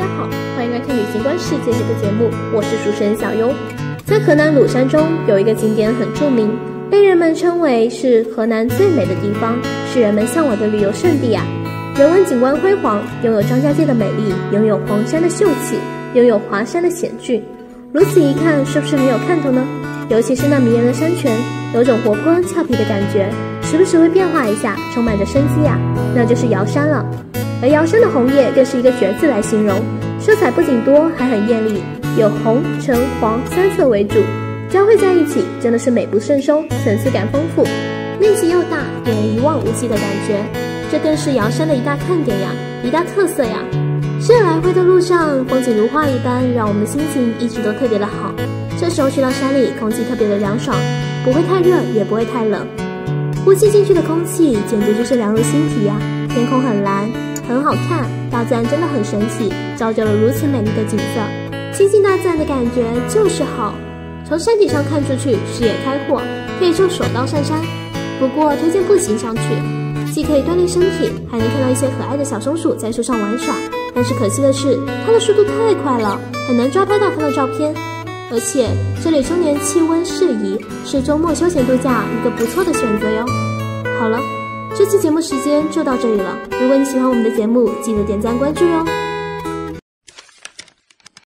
大家好，欢迎来看旅行观世界》这个节目，我是主持人小优。在河南鲁山中有一个景点很著名，被人们称为是河南最美的地方，是人们向往的旅游胜地啊。人文景观辉煌，拥有张家界的美丽，拥有黄山的秀气，拥有华山的险峻。如此一看，是不是很有看头呢？尤其是那迷人的山泉，有种活泼俏皮的感觉，时不时会变化一下，充满着生机呀。那就是瑶山了。而瑶山的红叶更是一个绝字来形容，色彩不仅多，还很艳丽，有红、橙、黄三色为主，交汇在一起，真的是美不胜收，层次感丰富，面积又大，给人一望无际的感觉。这更是瑶山的一大看点呀，一大特色呀。这来回的路上，风景如画一般，让我们的心情一直都特别的好。这时候去到山里，空气特别的凉爽，不会太热，也不会太冷。呼吸进去的空气，简直就是凉入心脾呀！天空很蓝，很好看，大自然真的很神奇，造就了如此美丽的景色。亲近大自然的感觉就是好。从山顶上看出去，视野开阔，可以说手刀上山。不过推荐步行上去，既可以锻炼身体，还能看到一些可爱的小松鼠在树上玩耍。但是可惜的是，它的速度太快了，很难抓拍到它的照片。而且这里终年气温适宜，是周末休闲度假一个不错的选择哟。好了，这期节目时间就到这里了。如果你喜欢我们的节目，记得点赞关注哟。